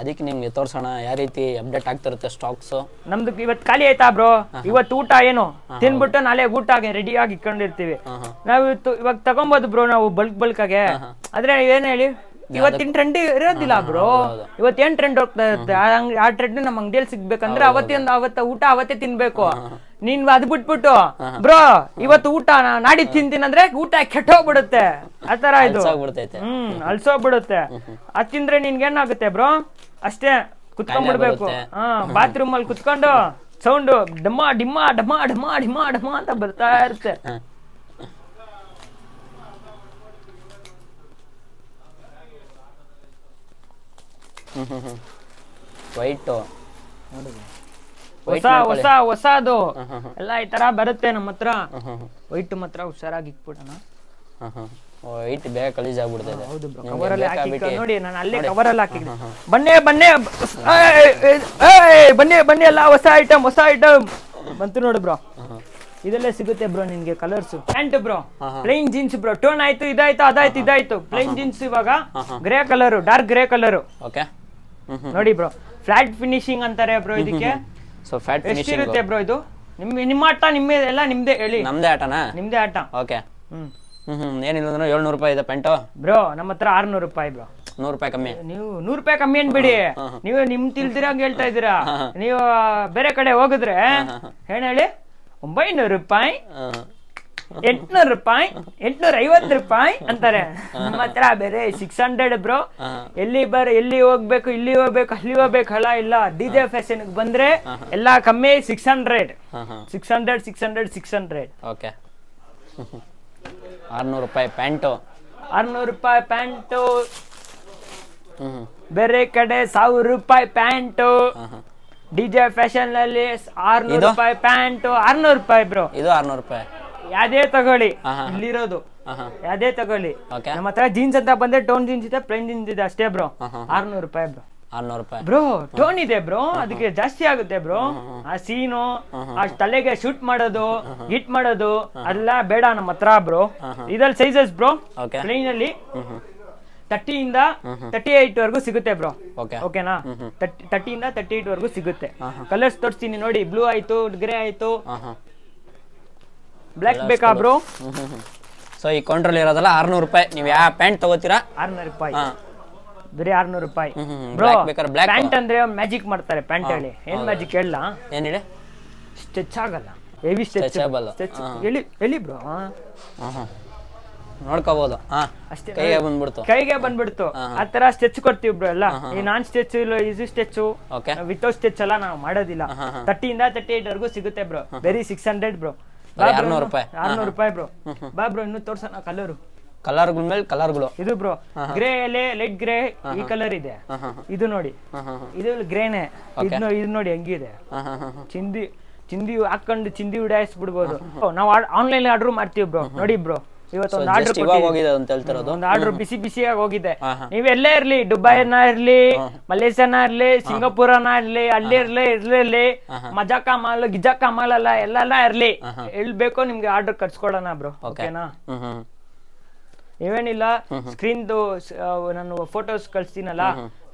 ಅದಕ್ಕೆ ನಿಮ್ಗೆ ತೋರ್ಸೋಣ ಯಾವ ರೀತಿ ಅಪ್ಡೇಟ್ ಆಗ್ತಿರುತ್ತೆ ಸ್ಟಾಕ್ಸ್ ನಮ್ದು ಇವತ್ ಖಾಲಿ ಆಯ್ತಾ ಬ್ರೋ ಇವತ್ತು ಊಟ ಏನು? ತಿನ್ಬಿಟ್ಟು ನಾಳೆ ಊಟ ಆಗಿ ರೆಡಿ ಆಗಿ ಇಟ್ಕೊಂಡಿರ್ತೀವಿ. ನಾವು ಇವತ್ತು ಇವಾಗ ತಗೊಂಬೋದು ಬ್ರೋ ನಾವು ಬಲ್ಕ್ ಬಲ್ಕ್ ಆಗಿ. ಆದ್ರೆ ಏನ್ ಹೇಳಿ? ಇವತ್ತಿನ ಟ್ರೆಂಡ್ ಇರೋದಿಲ್ಲ ಬ್ರೋ. ಇವತ್ತೇನ್ ಟ್ರೆಂಡ್ ಹೋಗ್ತಾ ಇರುತ್ತೆ? ಆ ಟ್ರೆಂಡ್ ನಮ್ ಅಂಗಡಿಯಲ್ಲಿ ಸಿಗ್ಬೇಕಂದ್ರೆ ಅವತ್ತಿಂದ ಅವತ್ತ ಊಟ ಅವತ್ತೇ ತಿನ್ಬೇಕು. ನೀನ್ ಅದ್ ಬಿಟ್ಬಿಟ್ಟು ಬ್ರೋ ಇವತ್ತು ಊಟ ನಾಡಿ ತಿಂತೀನಂದ್ರೆ ತಿಂತೀನಿ ಅಂದ್ರೆ ಊಟ ಕೆಟ್ಟೋಗ್ಬಿಡುತ್ತೆ. ಆತರ ಇದು. ಹ್ಮ್ ಅಲ್ಸೋಗ್ಬಿಡುತ್ತೆ. ಅದ್ ತಿಂದ್ರೆ ನಿನ್ಗೇನಾಗುತ್ತೆ ಬ್ರೋ? ಅಷ್ಟೇ ಕುತ್ಕೊಂಡ್ಬಿಡ್ಬೇಕು. ಹಾ ಬಾತ್ರೂಮ್ ಅಲ್ಲಿ ಕುತ್ಕೊಂಡು ಸೌಂಡ್ ಡಮ್ಮ ಡಿಮ್ಮ ಡಮ್ಮ ಡಮ್ಮ ಡಿಮ್ಮ ಡಮ್ಮ ಅಂತ ಬರ್ತಾ ಇರುತ್ತೆ ಹಾಂ ಹ್ಮ್ ಹ್ಮ್ ಹ್ಮ್ ವೈಟು ಹೊಸ ಹೊಸ ಹೊಸದು. ಎಲ್ಲ ಈ ತರ ಬರುತ್ತೆ ನಮ್ಮ ಹತ್ರ. ವೈಟ್ ಮಾತ್ರ ಹುಷಾರಾಗಿ ಇಟ್ಬಿಡೋಣ. ವೈಟ್ ಬೇಗ ಕಲೀಜ್ ಆಗ್ಬಿಡ್ತದೆ. ಹೌದು ಕವರ್ ಅಲ್ಲಿ ಹಾಕಿ ನೋಡಿ ನಾನು ಅಲ್ಲೇ ಕವರ್ ಅಲ್ಲಿ ಹಾಕಿದ್ದೆ ಬನ್ನಿ ಬನ್ನಿ. ಬನ್ನಿ ಬನ್ನಿ ಎಲ್ಲ ಹೊಸ ಐಟಮ್ ಹೊಸ ಐಟಮ್ ಬಂತು ನೋಡು ಬ್ರೋ ಇದೆಲ್ಲ ಸಿಗುತ್ತೆ ಬ್ರೋ ನಿನ್ಗೆ colours pant bro plain jeans bro tone ಆಯ್ತು ಇದಾಯ್ತು ಅದಾಯ್ತು ಇದಾಯ್ತು. ಪ್ಲೈನ್ ಜೀನ್ಸ್ ಇವಾಗ grey colour dark grey colour okay ನೋಡಿ ಬ್ರೋ ಫ್ಲಾಟ್ ಫಿನಿಶಿಂಗ್ ಅಂತಾರೆ ಬ್ರೋ ಇದಕ್ಕೆ. So fat finishing? ಇರುತ್ತೆ ಬ್ರೋ ಇದು? ನಿಮ್ ನಿಮ್ಮ ಆಟ ನಿಮ್ಮೇ ಎಲ್ಲ ನಿಮ್ದೇ ಹೇಳಿ. ನಮ್ದೇ ಆಟನಾ? ನಿಮ್ದೇ ಆಟ. ಓಕೆ ಹ್ಮ್. ಹ್ಮ್ ಏನಿಲ್ಲ ಅಂದ್ರೆ ಏಳ್ನೂರು ರೂಪಾಯಿ ಇದೆ ಪೆಂಟು? ಬ್ರೋ ನಮ್ಮ ಹತ್ರ ಆರ್ನೂರು ರೂಪಾಯಿ ಬ್ರೋ. ನೂರು ರೂಪಾಯಿ ಕಮ್ಮಿ. ನೀವು ನೂರು ರೂಪಾಯಿ ಕಮ್ಮಿ ಅನ್ಬಿಡಿ. ನೀವು ನಿಮ್ ತಿಳ್ದಿರಂಗ್ ಹೇಳ್ತಾ ಇದ್ದೀರಾ? ನೀವು ಬೇರೆ ಕಡೆ ಹೋಗಿದ್ರೆ ಏನ್ ಹೇಳಿ? ಒಂಬೈನೂರು ರೂಪಾಯಿ. ಎಂಟ್ನೂರು ರೂಪಾಯಿ ಎಂಟ್ನೂರ ಐವತ್ತು ರೂಪಾಯಿ ಅಂತಾರೆ. ನಮ್ಮ ಹತ್ರ ಬೇರೆ ಸಿಕ್ಸ್ ಹಂಡ್ರೆಡ್ ಬ್ರೋ ಎಲ್ಲಿ ಬರ ಎಲ್ಲಿ ಹೋಗ್ಬೇಕು ಇಲ್ಲಿ ಹೋಗ್ಬೇಕು ಅಲ್ಲಿ ಹೋಗ್ಬೇಕು ಹಳ ಇಲ್ಲ. ಡಿ ಜೆ ಫ್ಯಾಷನ್ ಬಂದ್ರೆ ಎಲ್ಲಾ ಕಮ್ಮಿ six hundred six hundred six hundred six hundred okay. ಆರುನೂರು ರೂಪಾಯಿ ಪ್ಯಾಂಟು. ಆರ್ನೂರು ರೂಪಾಯಿ ಪ್ಯಾಂಟು. ಬೇರೆ ಕಡೆ ಸಾವಿರ ರೂಪಾಯಿ ಪ್ಯಾಂಟು. ಡಿಜೆ ಫ್ಯಾಷನ್ ಅಲ್ಲಿ ಆರ್ನೂರು ರೂಪಾಯಿ ಪ್ಯಾಂಟು. ಆರ್ನೂರು ರೂಪಾಯಿ ಬ್ರೋ ಇದು ಆರ್ನೂರು ರೂಪಾಯಿ. ಯಾವ್ದೇ ತಗೊಳ್ಳಿ. ಇಲ್ಲಿರೋದು ಯಾವ್ದೇ ತಗೊಳ್ಳಿ ನಮ್ಮ ಹತ್ರ ಜೀನ್ಸ್ ಅಂತ ಬಂದ್ರೆ ಟೋನ್ ಜೀನ್ಸ್ ಇದೆ ಪ್ಲೇನ್ ಜೀನ್ಸ್ ಇದೆ ಅಷ್ಟೇ ಬ್ರೋ. ಆರ್ನೂರು ರೂಪಾಯಿ ಬ್ರೋ ಆರ್ನೂರು ರೂಪಾಯಿ ಬ್ರೋ ಟೋನ್ ಇದೆ ಬ್ರೋ ಅದಕ್ಕೆ ಜಾಸ್ತಿ ಆಗುತ್ತೆ ಬ್ರೋ ಆ ಸೀನು ಆ ತಲೆಗೆ ಶೂಟ್ ಮಾಡೋದು ಹಿಟ್ ಮಾಡೋದು ಅದೆಲ್ಲ ಬೇಡ ನಮ್ಮ ಹತ್ರ ಬ್ರೋ ಇದ್ರಲ್ಲಿ ಸೈಜಸ್ ಬ್ರೋ ಪ್ಲೇನ್ ಅಲ್ಲಿ ತರ್ಟಿಯಿಂದ ತರ್ಟಿ ಏಟ್ ವರೆಗೂ ಸಿಗುತ್ತೆ ಬ್ರೋ ಓಕೆ ಓಕೆನಾ ತರ್ಟಿಯಿಂದ ತರ್ಟಿ ಏಟ್ ವರೆಗೂ ಸಿಗುತ್ತೆ ಕಲರ್ಸ್ ತೋರಿಸ್ತೀನಿ ನೋಡಿ ಬ್ಲೂ ಆಯ್ತು ಗ್ರೇ ಆಯ್ತು ಬ್ಲ್ಯಾಕ್ ಬೇಕಾ ಬ್ರೋ ಸೊ ಈ ಕೌಂಟ್ರಲ್ಲಿ ಇರೋದಲ್ಲ ಆರ್ನೂರು ರೂಪಾಯಿ. ನೀವು ಯಾವ ಪ್ಯಾಂಟ್ ತಗೋತೀರಾ? ಆರ್ನೂರು ರೂಪಾಯಿ. ಬರೀ ಆರ್ನೂರು ರೂಪಾಯಿ. ಬ್ರೋ ಬೇಕಾದ್ರೆ ಬ್ಲ್ಯಾಕ್ ಪ್ಯಾಂಟ್ ಅಂದ್ರೆ ಮ್ಯಾಜಿಕ್ ಮಾಡ್ತಾರೆ ಪ್ಯಾಂಟ್ ಹೇಳಿ ಏನ್ ಮ್ಯಾಜಿಕ್ ಹೇಳ ಏನು ಹೇಳಿ? ಸ್ಟೆಚ್ ಆಗಲ್ಲ. ಹೆವಿ ಸ್ಟೆಚ್. ಸ್ಟೆಚ್ ಎಲ್ಲಿ ಎಲ್ಲಿ ಬ್ರೋ ಹಾಂ. ಅಷ್ಟೇ. ಕೈಗೆ ಬಂದ್ಬಿಡ್ತು. ಕೈಗೆ ಬಂದ್ಬಿಡ್ತು. ಆ ತರ ಸ್ಟೆಚ್ ಕೊಡ್ತೀವಿ ಬ್ರೋ ಎಲ್ಲ. ಈ ನಾನ್ ಸ್ಟೆಚ್ ಇಲ್ಲ easy stretch okay without stretch ಎಲ್ಲ ನಾವು ಮಾಡೋದಿಲ್ಲ. ತರ್ಟಿಯಿಂದ ತರ್ಟಿ ಏಟ್ ವರೆಗೂ ಸಿಗುತ್ತೆ ಬ್ರೋ ಬೆರಿ ಸಿಕ್ಸ್ ಹಂಡ್ರೆಡ್ ಬ್ರೋ 600 ರೂಪಾಯಿ. ಆರ್ನೂರು ರೂಪಾಯಿ ಬ್ರೋ. ಬಾ ಬ್ರೋ ಇನ್ನು ತೋರ್ಸೋಣ ಕಲರು ಕಲರ್ಗಳ ಮೇಲೆ ಕಲರ್ಗಳು. ಇದು ಬ್ರೋ ಗ್ರೇ ಎಲೆ ಲೈಟ್ ಗ್ರೇ ಈ ಕಲರ್ ಇದೆ. ಇದು ನೋಡಿ. ಇದು ಗ್ರೇನೆ ಇದು. ಇದು ನೋಡಿ ಹೆಂಗಿದೆ ಚಿಂದಿ ಚಿಂದಿ ಹಾಕೊಂಡು ಚಿಂದಿ ಉಡಾಯಿಸ್ಬಿಡ್ಬೋದು. ನಾವು ಆನ್ಲೈನ್ ಆರ್ಡರ್ ಮಾಡ್ತೀವಿ ಬ್ರೋ. ನೋಡಿ ಬ್ರೋ. ಇವತ್ತೊಂದು ಆರ್ಡರ್ ಹೋಗಿದೆ ಅಂತ ಹೇಳ್ತಿರೋದು ಒಂದು ಆರ್ಡರ್ ಬಿಸಿ ಬಿಸಿಯಾಗಿ ಹೋಗಿದೆ. ನೀವೆಲ್ಲೇ ಎಲ್ಲೇ ಇರ್ಲಿ ದುಬೈನ ಇರ್ಲಿ ಮಲೇಷ್ಯಾನ ಇರ್ಲಿ ಸಿಂಗಾಪುರನ ಇರ್ಲಿ ಅಲ್ಲಿ ಇರ್ಲಿ ಇರ್ಲಿ ಮಜಾ ಕಮಾಲ್ ಗಿಜಾ ಕಮಾಲ್ ಅಲ್ಲ ಎಲ್ಲೆಲ್ಲ ಇರ್ಲಿ. ಎಲ್ ಬೇಕೋ ನಿಮ್ಗೆ ಆರ್ಡರ್ ಕಟ್ಸ್ಕೊಡೋಣ ಬ್ರೋ. ಓಕೆನಾ? ನೀವೇನಿಲ್ಲ ಸ್ಕ್ರೀನ್ದು ನಾನು ಫೋಟೋಸ್ ಕಳ್ಸ್ತೀನಲ್ಲ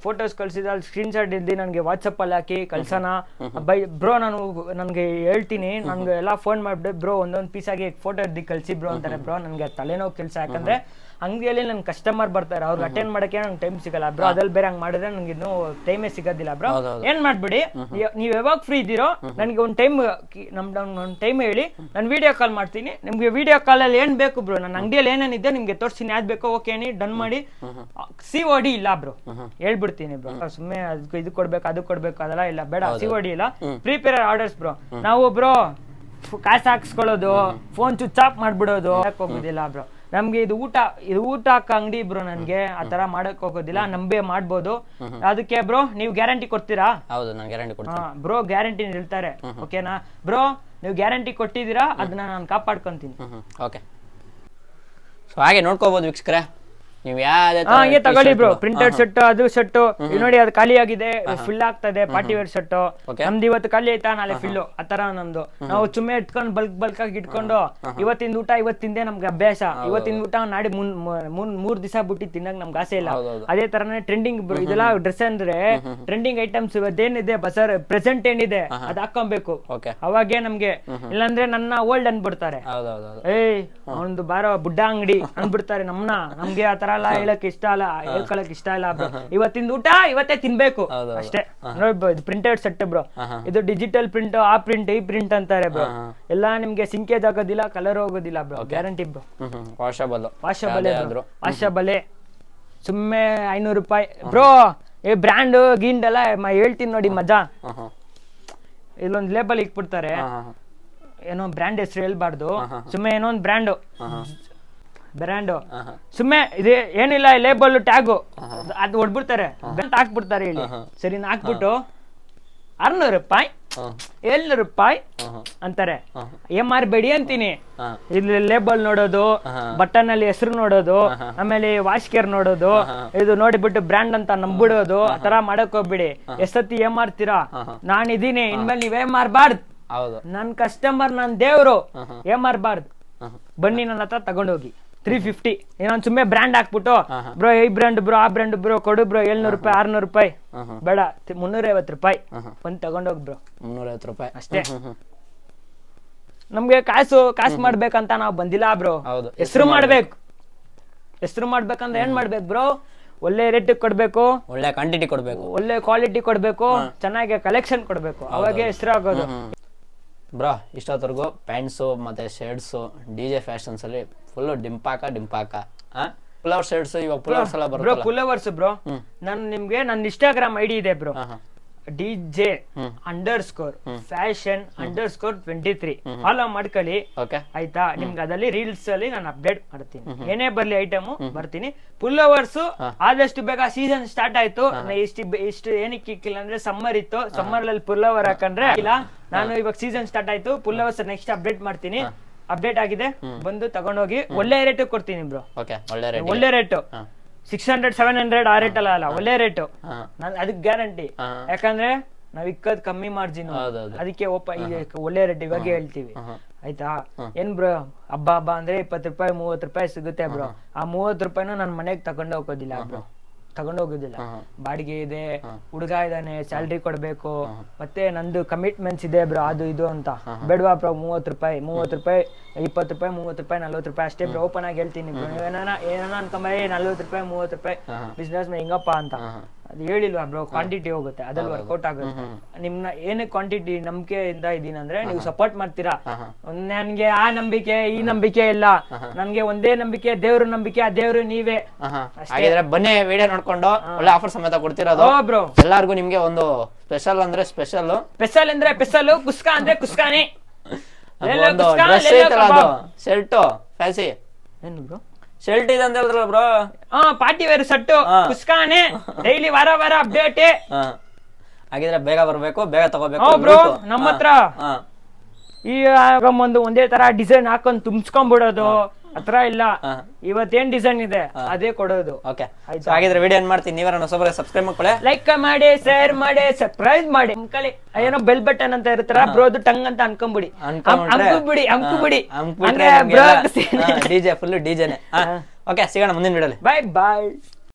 ಫೋಟೋಸ್ ಕಳ್ಸಿದ ಅಲ್ಲಿ ಸ್ಕ್ರೀನ್ ಶಾಟ್ ಇದ್ದು ನನಗೆ ವಾಟ್ಸಪ್ ಅಲ್ಲಿ ಹಾಕಿ ಕಳ್ಸೋಣ ಬೈ ಬ್ರೋ ನಾನು ನನಗೆ ಹೇಳ್ತೀನಿ ನನಗೆ ಎಲ್ಲ ಫೋನ್ ಮಾಡಿಬಿಟ್ಟು ಬ್ರೋ ಒಂದೊಂದು ಪೀಸ್ ಆಗಿ ಫೋಟೋ ಇದ್ದು ಕಳಿಸಿ ಬ್ರೋ ಅಂತಾರೆ ಬ್ರೋ ನನಗೆ ತಲೆನೋವು ಕೆಲಸ ಯಾಕಂದ್ರೆ ಅಂಗಡಿಯಲ್ಲಿ ನನ್ನ ಕಸ್ಟಮರ್ ಬರ್ತಾರೆ ಅವ್ರಿಗೆ ಅಟೆಂಡ್ ಮಾಡಕ್ಕೆ ನಂಗೆ ಟೈಮ್ ಸಿಗಲ್ಲ ಬ್ರೋ ಅದ್ರಲ್ಲಿ ಬೇರೆ ಹಂಗೆ ಮಾಡಿದ್ರೆ ನನಗೆ ಇನ್ನೂ ಟೈಮೇ ಸಿಗೋದಿಲ್ಲ ಬ್ರೋ ಏನು ಮಾಡ್ಬಿಡಿ ನೀವ್- ಯಾವಾಗ ಫ್ರೀ ಇದ್ದೀರೋ ನನಗೆ ಒಂದು ಟೈಮ್ ನಮ್ ಒಂದು ಟೈಮ್ ಹೇಳಿ ನಾನು ವಿಡಿಯೋ ಕಾಲ್ ಮಾಡ್ತೀನಿ ನಿಮ್ಗೆ ವಿಡಿಯೋ ಕಾಲಲ್ಲಿ ಏನು ಬೇಕು ಬ್ರೋ ನನ್ನ ಅಂಗಡಿಯಲ್ಲಿ ಏನೇನಿದೆ ನಿಮ್ಗೆ ತೋರ್ಸ್ ತೋರಿಸ್ತೀನಿ ಯಾವ್ದು ಬೇಕೋ ಓಕೆ ಡನ್ ಮಾಡಿ ಸಿ ಓ ಡಿ ಇಲ್ಲ ಬ್ರೋ ಹೇಳ್ಬಿಡ್ತೀನಿ ಬ್ರೋ ಸುಮ್ಮನೆ ಅದಕ್ಕೆ ಇದು ಕೊಡ್ಬೇಕು ಅದು ಕೊಡ್ಬೇಕು ಅದೆಲ್ಲ ಇಲ್ಲ. ಬೇಡ ಸಿಗೋಡಿ ಇಲ್ಲ. ಪ್ರೀಪೇರ್ ಆರ್ಡರ್ಸ್ ಬ್ರೋ ನಾವು ಬ್ರೋ ಕಾಸ್ ಹಾಕ್ಸ್ಕೊಳ್ಳೋದು ಫೋನ್ ಸ್ವಿಚ್ ಆಫ್ ಮಾಡ್ಬಿಡೋದು. ಹೋಗೋದಿಲ್ಲ ಬ್ರೋ ನಮ್ಗೆ ಇದು ಊಟ ಇದು ಊಟ ಹಾಕ ಅಂಗಡಿ ಬ್ರೋ ನನ್ಗೆ. ಆ ತರ ಮಾಡಕ್ ಹೋಗೋದಿಲ್ಲ. ನಂಬೆ ಮಾಡ್ಬೋದು. ಅದಕ್ಕೆ ಬ್ರೋ ನೀವು ಗ್ಯಾರಂಟಿ ಕೊಡ್ತೀರಾ? ಹೌದು ನಾನು ಗ್ಯಾರಂಟಿ ಕೊಡ್ತೀನಿ. ಬ್ರೋ ಗ್ಯಾರಂಟಿ ಹೇಳ್ತಾರೆ. ಓಕೆನಾ ಬ್ರೋ ನೀವು ಗ್ಯಾರಂಟಿ ಕೊಟ್ಟಿದ್ದೀರಾ? ಅದನ್ನ ನಾನು ಕಾಪಾಡ್ಕೊಂತೀನಿ. ಓಕೆ ಸೊ ಹಾಗೆ ನೋಡ್ಕೋಬಹುದು ವೀಕ್ಷಕರೇ. ನೀವು ಯಾವ್ದೇ ತಗೊಳ್ಳಿ ಬ್ರೋ ಪ್ರಿಂಟೆಡ್ ಶರ್ಟ್ ಅದು ಶರ್ಟ್ ನೋಡಿ ಅದು ಖಾಲಿ ಆಗಿದೆ. ಫಿಲ್ ಆಗ್ತದೆ ಪಾರ್ಟಿ ವೇರ್ ಶರ್ಟ್ Okay. ನಮ್ದು ಇವತ್ತು ಖಾಲಿ ಆಯ್ತಾ? ನಾಳೆ ಫಿಲ್ ಆತರ ನಮ್ದು. ನಾವು ಸುಮ್ಮನೆ ಇಟ್ಕೊಂಡು ಬಲ್ಕ್ ಬಲ್ಕ್ ಆಗಿ ಇಟ್ಕೊಂಡು ಇವತ್ತಿನ ಊಟ ಇವತ್ತಿಂದೇ ನಮ್ಗೆ ಅಭ್ಯಾಸ. ಇವತ್ತಿನ ಊಟ ನಾಡಿ ಮುನ್ ಮೂರ್ ದಿವಸ ಬಿಟ್ಟು ತಿನ್ನಕ್ ನಮ್ಗೆ ಆಸೆ ಇಲ್ಲ. ಅದೇ ತರನೇ ಟ್ರೆಂಡಿಂಗ್ ಇದೆಲ್ಲ ಡ್ರೆಸ್ ಅಂದ್ರೆ ಟ್ರೆಂಡಿಂಗ್ ಐಟಮ್ಸ್ ಇವತ್ತೇನಿದೆ ಬಸರ್ ಪ್ರೆಸೆಂಟ್ ಏನಿದೆ? ಅದ್ ಹಾಕೊಬೇಕು ಅವಾಗೇ ನಮ್ಗೆ. ಇಲ್ಲಾಂದ್ರೆ ನನ್ನ ಓಲ್ಡ್ ಅನ್ಬಿಡ್ತಾರೆ. ಏ ಏಯ್ ಒಂದು ಬಾರೋ ಬುಡ್ಡ ಅಂಗಡಿ ಅನ್ಬಿಡ್ತಾರೆ ನಮ್ನ. ನಮ್ಗೆ ಆ ತರ ಎಲ್ಲ ಹೇಳಕ್ ಇಷ್ಟ ಅಲ್ಲ ಹೇಳ್ಕೊಳಕ್ ಇಷ್ಟ ಇಲ್ಲ ಬ್ರೋ. ಇವತ್ತಿನ ಊಟ ಇವತ್ತೇ ತಿನ್ಬೇಕು. ಅಷ್ಟೇ. ನೋಡಿ ಇದು ಪ್ರಿಂಟೆಡ್ ಸೆಟ್ ಬ್ರೋ. ಇದು ಡಿಜಿಟಲ್ ಪ್ರಿಂಟ್ ಆ ಪ್ರಿಂಟ್ ಈ ಪ್ರಿಂಟ್ ಅಂತಾರೆ ಬ್ರೋ. ಎಲ್ಲ ನಿಮ್ಗೆ ಸಿಂಕೇಜ್ ಆಗೋದಿಲ್ಲ ಕಲರ್ ಹೋಗೋದಿಲ್ಲ bro. Guarantee bro. Washable washable washable ವಾಷಬಲೆ ಆದ್ರೂ. ಸುಮ್ಮನೆ ಐನೂರು ರೂಪಾಯಿ. ಬ್ರೋ ಏ ಬ್ರ್ಯಾಂಡ್ ಗೀಂಡ್ ಎಲ್ಲ ಹೇಳ್ತೀನಿ ನೋಡಿ ಮಜಾ. ಇಲ್ಲೊಂದ್ ಲೇಬಲ್ ಇಕ್ಬಿಡ್ತಾರೆ. ಏನೋ ಬ್ರ್ಯಾಂಡ್ ಹೆಸರು ಹೇಳ್ಬಾರ್ದು. ಸುಮ್ಮನೆ ಏನೋ ಒಂದು ಬ್ರ್ಯಾಂಡು ಬ್ರ್ಯಾಂಡು. ಸುಮ್ಮನೆ ಇದೆ ಏನಿಲ್ಲ ಲೇಬಲ್ ಟ್ಯಾಗು ಅದು ಹೊಡ್ಬಿಡ್ತಾರೆ ಬೆಂಟ್ ಹಾಕ್ಬಿಡ್ತಾರೆ ಇಲ್ಲಿ. ಸರಿ ಹಾಕ್ಬಿಟ್ಟು ಅರ್ನೂರು ರೂಪಾಯಿ ಏಳ್ನೂರು ರೂಪಾಯಿ ಅಂತಾರೆ. ಏನ್ ಮಾರ್ಬೇಡಿ ಅಂತೀನಿ. ಇಲ್ಲಿ ಲೇಬಲ್ ನೋಡೋದು ಬಟನ್ ಅಲ್ಲಿ ಹೆಸರು ನೋಡೋದು ಆಮೇಲೆ ವಾಶ್ ಕೇರ್ ನೋಡೋದು ಇದು ನೋಡಿಬಿಟ್ಟು ಬ್ರ್ಯಾಂಡ್ ಅಂತ ನಂಬಿಡೋದು ಆತರ ಮಾಡಕ್ ಹೋಗ್ಬಿಡಿ ಎಷ್ಟೊತ್ತಿ ಏನ್ ಮಾಡ್ತೀರಾ ನಾನ್ ಇದೀನಿ ಇನ್ಮೇಲೆ ನೀವೇ ಮಾರ್ಬಾರ್ದು ನನ್ ಕಸ್ಟಮರ್ ನನ್ ದೇವ್ರು. ಏನ್ ಮಾರ್ಬಾರ್ದು. ಬನ್ನಿ ನನ್ನ ಹತ್ರ ತಗೊಂಡೋಗಿ. ತ್ರೀ ಫಿಫ್ಟಿ ಏನೊಂದು ಸುಮ್ಮನೆ ಬ್ರ್ಯಾಂಡ್ ಹಾಕ್ಬಿಟ್ಟು. ಬ್ರೋ ಈ ಬ್ರ್ಯಾಂಡ್ ಬ್ರೋ ಆ ಬ್ರ್ಯಾಂಡ್ ಬ್ರೋ ಕೊಡು ಬ್ರೋ ಏಳ್ನೂರು ರೂಪಾಯಿ ಆರ್ನೂರು ರೂಪಾಯಿ. ಬೇಡ ಮುನ್ನೂರ ಐವತ್ತು ರೂಪಾಯಿ. ಒಂದು ತಗೊಂಡೋಗ್ ಬ್ರೋ. ಮುನ್ನೂರೈವತ್ತು ರೂಪಾಯಿ. ಅಷ್ಟೇ. ನಮ್ಗೆ ಕಾಸು ಕಾಸು ಮಾಡ್ಬೇಕಂತ ನಾವ್ ಬಂದಿಲ್ಲ ಬ್ರೋ. ಹೌದು. ಹೆಸರು ಮಾಡ್ಬೇಕು. ಹೆಸರು ಮಾಡ್ಬೇಕಂದ್ರೆ ಏನ್ ಮಾಡ್ಬೇಕು ಬ್ರೋ? ಒಳ್ಳೆ ರೇಟ್ ಕೊಡ್ಬೇಕು. ಒಳ್ಳೆ ಕ್ವಾಂಟಿಟಿ ಕೊಡ್ಬೇಕು. ಒಳ್ಳೆ ಕ್ವಾಲಿಟಿ ಕೊಡ್ಬೇಕು. ಚೆನ್ನಾಗಿ ಕಲೆಕ್ಷನ್ ಕೊಡ್ಬೇಕು. ಅವಾಗ ಹೆಸರು ಆಗೋದು ಬ್ರೋ ಇಷ್ಟೊತ್ತವರೆಗೂ ಪ್ಯಾಂಟ್ಸು ಮತ್ತೆ ಶರ್ಟ್ಸು ಡಿ ಜೆ ಫ್ಯಾಷನ್ಸ್ ಅಲ್ಲಿ ಫುಲ್ ಡಿಂಪಾಕ ಡಿಂಪಾಕ. ಶರ್ಟ್ಸ್ ಇವಾಗ ಬ್ರೋ ಪುಲವರ್ಸ್ ಬ್ರೋ ನಾನು ನಿಮ್ಗೆ ನನ್ನ ಇನ್ಸ್ಟಾಗ್ರಾಮ್ ಐಡಿ ಇದೆ bro. D J underscore fashion underscore twenty three follow ಮಾಡ್ಕೊಳ್ಳಿ. ಆಯ್ತಾ? ನಿಮ್ಗೆ ಅದಲ್ಲಿ ರೀಲ್ಸ್ ಅಲ್ಲಿ ನಾನು ಅಪ್ಡೇಟ್ ಮಾಡ್ತೀನಿ. ಏನೇ ಬರ್ಲಿ ಐಟಮ್ ಬರ್ತೀನಿ. ಫುಲ್ ಅವರ್ಸ್ ಆದಷ್ಟು ಬೇಗ ಸೀಸನ್ ಸ್ಟಾರ್ಟ್ ಆಯ್ತು. ಇಷ್ಟು ಇಷ್ಟು ಏನಕ್ಕೆ ಇಕ್ಕಿಲ್ಲ ಅಂದ್ರೆ ಸಮ್ಮರ್ ಇತ್ತು. ಸಮ್ಮರ್ ಅಲ್ಲಿ ಫುಲ್ ಅವರ್ ಹಾಕಂದ್ರೆ ಇಲ್ಲ. ನಾನು ಇವಾಗ ಸೀಸನ್ ಸ್ಟಾರ್ಟ್ ಆಯ್ತು. ಫುಲ್ ಅವರ್ಸ್ ನೆಕ್ಸ್ಟ್ ಅಪ್ಡೇಟ್ ಮಾಡ್ತೀನಿ ಅಪ್ಡೇಟ್ ಆಗಿದೆ. ಬಂದು ತಗೊಂಡೋಗಿ ಒಳ್ಳೆ ರೇಟ್ ಕೊಡ್ತೀನಿ ಬ್ರೋ. ಒಳ್ಳೆ ರೇಟ್ ಒಳ್ಳೆ ರೇಟು ಹಾ. ಸಿಕ್ಸ್ ಹಂಡ್ರೆಡ್ ಸೆವೆನ್ ಹಂಡ್ರೆಡ್ ಆ ರೇಟ್ ಅಲ್ಲ ಅಲ್ಲ ಒಳ್ಳೆ ರೇಟ್. ನಾನು ಅದಕ್ಕೆ ಗ್ಯಾರಂಟಿ ಯಾಕಂದ್ರೆ ನಾವ್ ಇಕ್ಕದ್ ಕಮ್ಮಿ ಮಾರ್ಜಿನ್ ಅದಕ್ಕೆ ಒಪ್ಪ ಒಳ್ಳೆ ರೇಟ್ ಇವಾಗ ಹೇಳ್ತೀವಿ. ಆಯ್ತಾ? ಏನ್ ಬ್ರೋ? ಹಬ್ಬ ಹಬ್ಬ ಅಂದ್ರೆ ಇಪ್ಪತ್ತು ರೂಪಾಯಿ ಮೂವತ್ತು ರೂಪಾಯಿ ಸಿಗುತ್ತೆ ಬ್ರೋ. ಆ ಮೂವತ್ ರೂಪಾಯಿನೂ ನಾನು ಮನೆಗ್ ತಗೊಂಡು ಹೋಗೋದಿಲ್ಲ ಬ್ರೋ. ತಗೊಂಡು ಹೋಗೋದಿಲ್ಲ. ಬಾಡಿಗೆ ಇದೆ ಹುಡುಗ ಇದ್ದಾನೆ ಸ್ಯಾಲ್ರಿ ಕೊಡ್ಬೇಕು ಮತ್ತೆ ನಂದು ಕಮಿಟ್ಮೆಂಟ್ಸ್ ಇದೆ ಬ್ರೋ ಅದು ಇದು ಅಂತ. ಬೇಡವಾ ಬ್ರೋ ಮೂವತ್ತು ರೂಪಾಯಿ ಮೂವತ್ತು ರೂಪಾಯಿ ಇಪ್ಪತ್ತು ರೂಪಾಯಿ ಮೂವತ್ತು ರೂಪಾಯಿ ನಲ್ವತ್ತು ರೂಪಾಯಿ ಅಷ್ಟೇ ಬ್ರೋ ಓಪನ್ ಆಗಿ ಹೇಳ್ತೀನಿ ಏನಾನ ಏನಾನ ಅನ್ಕೊಂಬ ನಲ್ವತ್ತು ರೂಪಾಯಿ ಮೂವತ್ತು ರೂಪಾಯಿ ಬಿಸ್ನೆಸ್ ಹೆಂಗಪ್ಪ ಅಂತ. ಅದು ಹೇಳಿಲ್ವಾ ಬ್ರೋ? ಕ್ವಾಂಟಿಟಿ ಹೋಗುತ್ತೆ ಅದ್ರಲ್ಲಿ ವರ್ಕೌಟ್ ಆಗುತ್ತೆ. ನಿಮ್ನ ಏನೇ ಕ್ವಾಂಟಿಟಿ ನಂಬಿಕೆಯಿಂದ ಇದೀನಿ ಅಂದ್ರೆ ನೀವು ಸಪೋರ್ಟ್ ಮಾಡ್ತೀರಾ. ನನ್ಗೆ ಆ ನಂಬಿಕೆ ಈ ನಂಬಿಕೆ ಇಲ್ಲ. ನನ್ಗೆ ಒಂದೇ ನಂಬಿಕೆ ದೇವ್ರ ನಂಬಿಕೆ ಆ ದೇವ್ರು ನೀವೇ. ಹಾಗಿದ್ರೆ ಬನ್ನಿ ವಿಡಿಯೋ ನೋಡ್ಕೊಂಡು ಒಳ್ಳೆ ಆಫರ್ ಸಮೇತ ಕೊಡ್ತಿರೋದು. ಬ್ರೋ. ಎಲ್ಲಾರ್ಗು ನಿಮ್ಗೆ ಒಂದು ಸ್ಪೆಷಲ್ ಅಂದ್ರೆ ಸ್ಪೆಷಲ್ ಸ್ಪೆಷಲ್ ಅಂದ್ರೆ ಸ್ಪೆಷಲ್ ಕುಸ್ಕ ಅಂದ್ರೆ ಕುಸ್ಕಾನಿ. ಶರ್ಟ್ ಫ್ಯಾನ್ಸಿ ಏನು ಬ್ರೋ? ಶರ್ಟ್ ಇದೆ ಅಂತ ಹೇಳಿದ್ರಲ್ಲ ಬ್ರೋ ಹಾ ಪಾರ್ಟಿ ವೇರ್ ಸಟ್ಟು ಪುಸ್ಕಾನೆ ಕುಸ್ಕಾನೆ ಡೈಲಿ ವಾರ ವಾರ ಅಪ್ಡೇಟ್ ಹಾಗಿದ್ರೆ ಬೇಗ ಬರ್ಬೇಕು ಬೇಗ ತಗೋಬೇಕು ಬ್ರೋ. ನಮ್ಮ ಹತ್ರ. ಈ ಒಂದು ಒಂದೇ ತರ ಡಿಸೈನ್ ಹಾಕೊಂಡ್ ತುಂಬಿಸ್ಕೊಂಡ್ಬಿಡೋದು ಆತರ ಇಲ್ಲ. ಇವತ್ತೇನ್ ಡಿಸೈನ್ ಇದೆ? ಅದೇ ಕೊಡೋದು. ಓಕೆ ಹಾಗಿದ್ರೆ ವಿಡಿಯೋ ಏನ್ ಮಾಡ್ತೀನಿ ನೀವರ ಹೊಸಬರ ಸಬ್ಸ್ಕ್ರೈಬ್ ಮಾಡ್ಕೊಳ್ಳಿ. ಲೈಕ್ ಮಾಡಿ ಶೇರ್ ಮಾಡಿ ಸಬ್ಸ್ಕ್ರೈಬ್ ಮಾಡಿ. ಅನ್ಕಳಿ ಏನೋ ಬೆಲ್ ಬಟನ್ ಅಂತ ಇರ್ತಾರ ಬ್ರೋದು ಟಂಗ್ ಅಂತ ಅನ್ಕೊಂಬಿಡಿ. ಅನ್ಕೊಂಬಿಡಿ ಬ್ರೋ ಡಿಜೆ ಫುಲ್ ಡಿಜೆನೆ ಓಕೆ ಸಿಗೋಣ ಮುಂದಿನ ವಿಡಿಯೋಲಿ ಬಾಯ್ ಬಾಯ್